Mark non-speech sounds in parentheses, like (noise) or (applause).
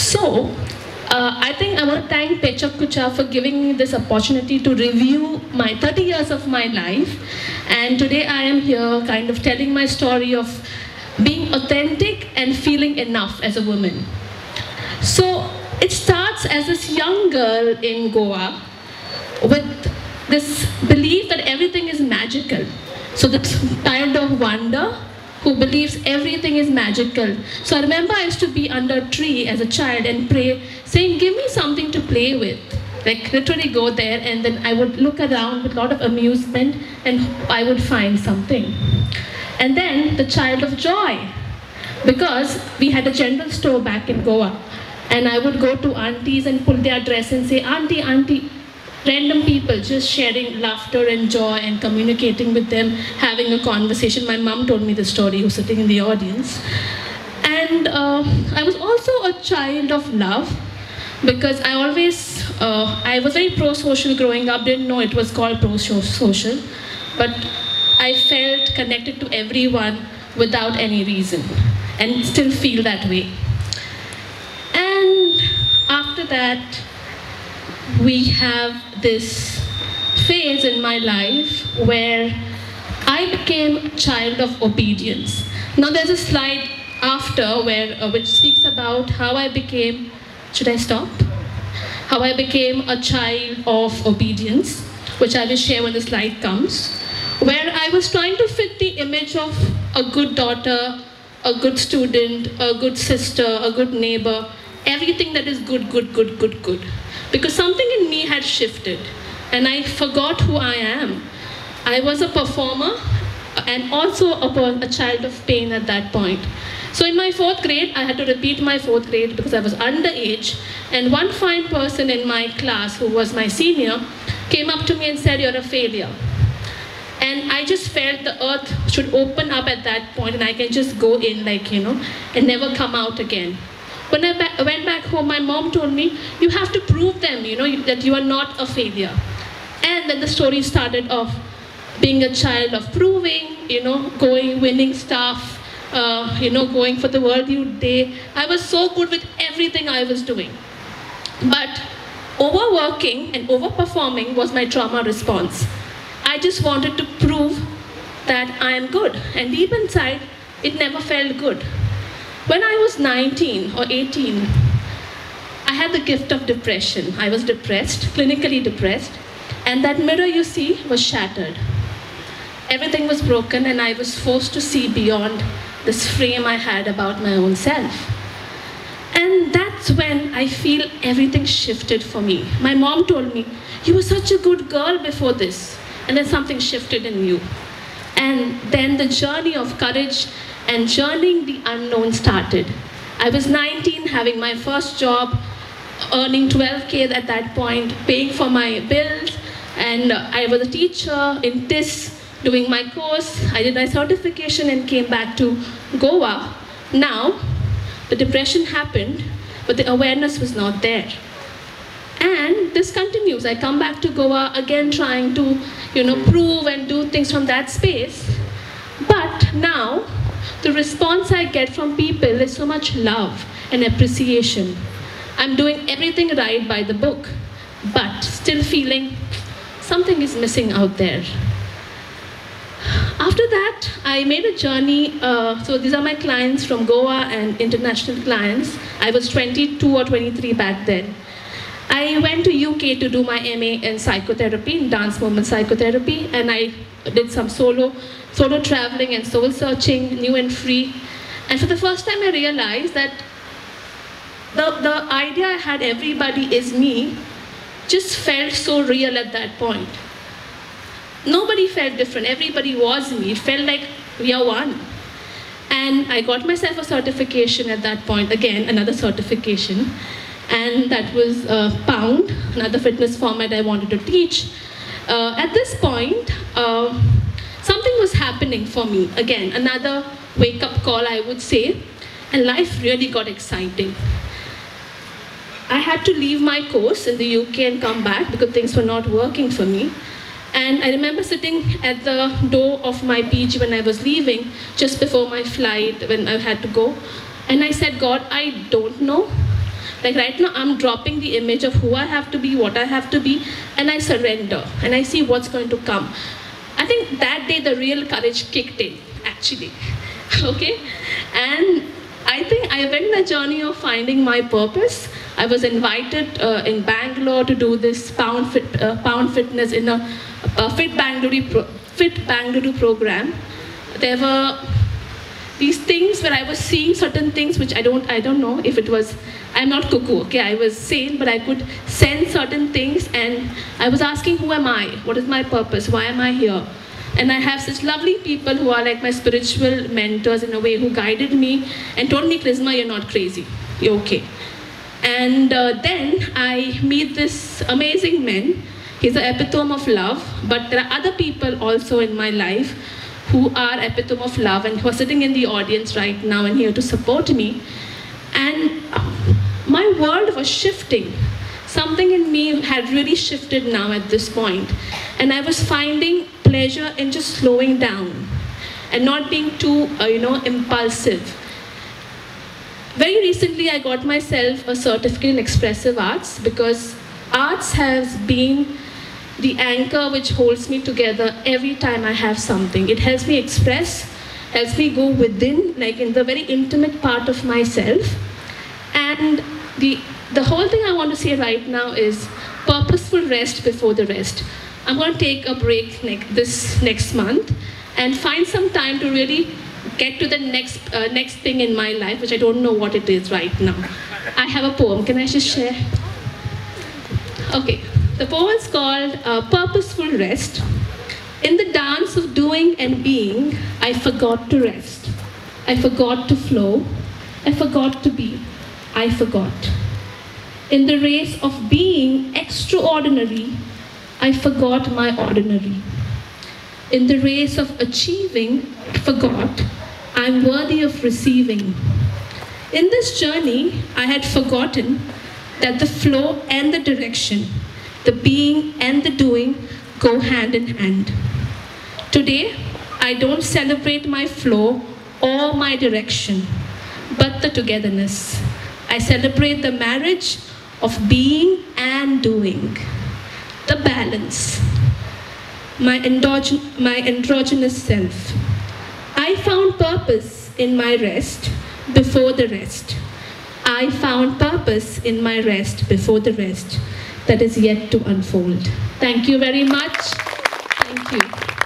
So, uh, I think I want to thank Pecha Kucha for giving me this opportunity to review my 30 years of my life. And today I am here kind of telling my story of being authentic and feeling enough as a woman. So, it starts as this young girl in Goa with this belief that everything is magical. So, this child of wonder who believes everything is magical. So I remember I used to be under a tree as a child and pray, saying, Give me something to play with. Like literally go there and then I would look around with a lot of amusement and I would find something. And then the child of joy, because we had a general store back in Goa. And I would go to aunties and pull their dress and say, Auntie, Auntie, random people just sharing laughter and joy and communicating with them, having a conversation. My mom told me the story, who's sitting in the audience. And uh, I was also a child of love because I always, uh, I was very pro-social growing up, didn't know it was called pro-social, but I felt connected to everyone without any reason and still feel that way. And after that, we have this phase in my life where I became child of obedience. Now there's a slide after where uh, which speaks about how I became. Should I stop? How I became a child of obedience, which I will share when the slide comes. Where I was trying to fit the image of a good daughter, a good student, a good sister, a good neighbor, everything that is good, good, good, good, good because something in me had shifted and I forgot who I am. I was a performer and also a, a, child of pain at that point. So in my fourth grade, I had to repeat my fourth grade because I was underage. And one fine person in my class, who was my senior, came up to me and said, You're a failure. And I just felt the earth should open up at that point and I can just go in, like, you know, and never come out again. When I ba went back home, my mom told me, you have to prove them, you know, that you are not a failure. And then the story started of being a child of proving, you know, going, winning stuff, uh, you know, going for the World Youth Day. I was so good with everything I was doing. But overworking and overperforming was my trauma response. I just wanted to prove that I am good. And deep inside, it never felt good. When I was 19 or 18, I had the gift of depression. I was depressed, clinically depressed, and that mirror you see was shattered. Everything was broken, and I was forced to see beyond this frame I had about my own self. And that's when I feel everything shifted for me. My mom told me, You were such a good girl before this, and then something shifted in you. And then the journey of courage and journeying the unknown started. I was 19, having my first job, earning 12K at that point, paying for my bills, and I was a teacher in TIS, doing my course. I did my certification and came back to Goa. Now, the depression happened, but the awareness was not there. And this continues. I come back to Goa again trying to, you know, prove and do things from that space. But now, the response I get from people is so much love and appreciation. I'm doing everything right by the book, but still feeling something is missing out there. After that, I made a journey. Uh, so these are my clients from Goa and international clients. I was 22 or 23 back then. I went to UK to do my MA in psychotherapy, in dance movement psychotherapy, and I did some solo solo traveling and soul searching, new and free. And for the first time, I realized that the, the idea I had, everybody is me, just felt so real at that point. Nobody felt different, everybody was me. It felt like we are one. And I got myself a certification at that point, again, another certification. And that was uh, Pound, another fitness format I wanted to teach. Uh, at this point, uh, something was happening for me. Again, another wake up call, I would say, and life really got exciting. I had to leave my course in the UK and come back because things were not working for me. And I remember sitting at the door of my PG when I was leaving, just before my flight, when I had to go. And I said, God, I don't know, Like right now, I'm dropping the image of who I have to be, what I have to be, and I surrender and I see what's going to come. I think that day the real courage kicked in, actually. (laughs) okay? And I think I went on a journey of finding my purpose. I was invited uh, in Bangalore to do this pound, fit, uh, pound fitness in a, a Fit Bangalore, pro, Fit Bangalore program. There were these things where I was seeing certain things which I don't, I don't know if it was, I'm not cuckoo, okay, I was sane, but I could sense certain things and I was asking, who am I? What is my purpose? Why am I here? And I have such lovely people who are like my spiritual mentors in a way who guided me and told me, Charisma, you're not crazy. You're okay. And uh, then I meet this amazing man. He's an epitome of love, but there are other people also in my life who are epitome of love and who are sitting in the audience right now and here to support me. And my world was shifting. Something in me had really shifted now at this point. And I was finding pleasure in just slowing down and not being too, uh, you know, impulsive. Very recently, I got myself a certificate in expressive arts because arts has been the anchor which holds me together every time I have something. It helps me express, helps me go within, like in the very intimate part of myself. And the, the whole thing I want to say right now is purposeful rest before the rest. I'm going to take a break ne this next month and find some time to really get to the next, uh, next thing in my life, which I don't know what it is right now. I have a poem. Can I just share? Okay. The poem is called uh, Purposeful Rest. In the dance of doing and being, I forgot to rest. I forgot to flow. I forgot to be. I forgot. In the race of being extraordinary, I forgot my ordinary. In the race of achieving, forgot I'm worthy of receiving. In this journey, I had forgotten that the flow and the direction the being and the doing go hand in hand. Today, I don't celebrate my flow or my direction, but the togetherness. I celebrate the marriage of being and doing, the balance, my, endogen my androgynous self. I found purpose in my rest before the rest. I found purpose in my rest before the rest that is yet to unfold. Thank you very much. Thank you.